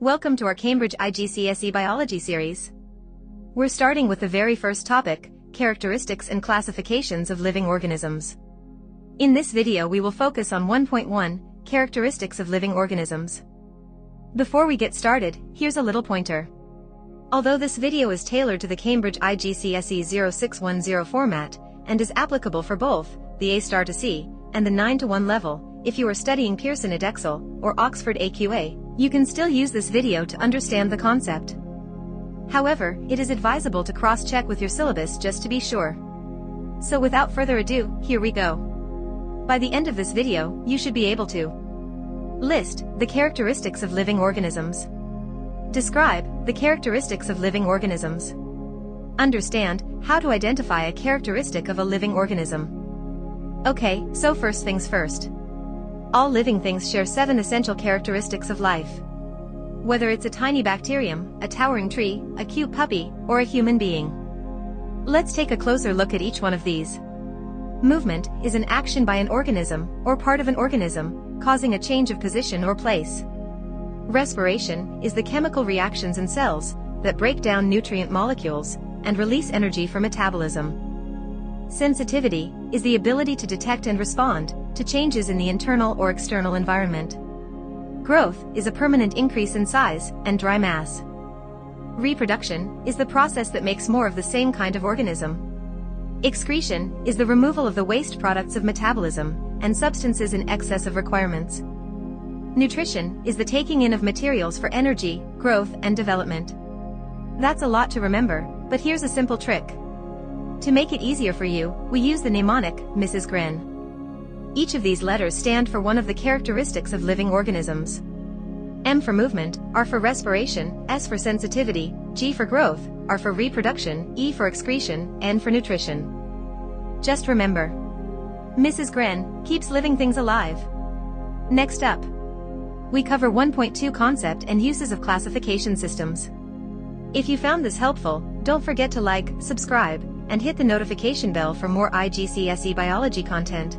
Welcome to our Cambridge IGCSE Biology series. We're starting with the very first topic, characteristics and classifications of living organisms. In this video we will focus on 1.1, characteristics of living organisms. Before we get started, here's a little pointer. Although this video is tailored to the Cambridge IGCSE 0610 format, and is applicable for both, the A star to C, and the 9 to 1 level, if you are studying Pearson Edexcel, or Oxford AQA, you can still use this video to understand the concept. However, it is advisable to cross-check with your syllabus just to be sure. So without further ado, here we go. By the end of this video, you should be able to List the characteristics of living organisms. Describe the characteristics of living organisms. Understand how to identify a characteristic of a living organism. Okay, so first things first. All living things share seven essential characteristics of life. Whether it's a tiny bacterium, a towering tree, a cute puppy, or a human being. Let's take a closer look at each one of these. Movement is an action by an organism, or part of an organism, causing a change of position or place. Respiration is the chemical reactions in cells that break down nutrient molecules and release energy for metabolism. Sensitivity is the ability to detect and respond to changes in the internal or external environment. Growth is a permanent increase in size and dry mass. Reproduction is the process that makes more of the same kind of organism. Excretion is the removal of the waste products of metabolism and substances in excess of requirements. Nutrition is the taking in of materials for energy, growth, and development. That's a lot to remember, but here's a simple trick. To make it easier for you, we use the mnemonic, Mrs. Gren. Each of these letters stand for one of the characteristics of living organisms. M for movement, R for respiration, S for sensitivity, G for growth, R for reproduction, E for excretion, N for nutrition. Just remember. Mrs. Gren keeps living things alive. Next up. We cover 1.2 concept and uses of classification systems. If you found this helpful, don't forget to like, subscribe, and hit the notification bell for more IGCSE biology content.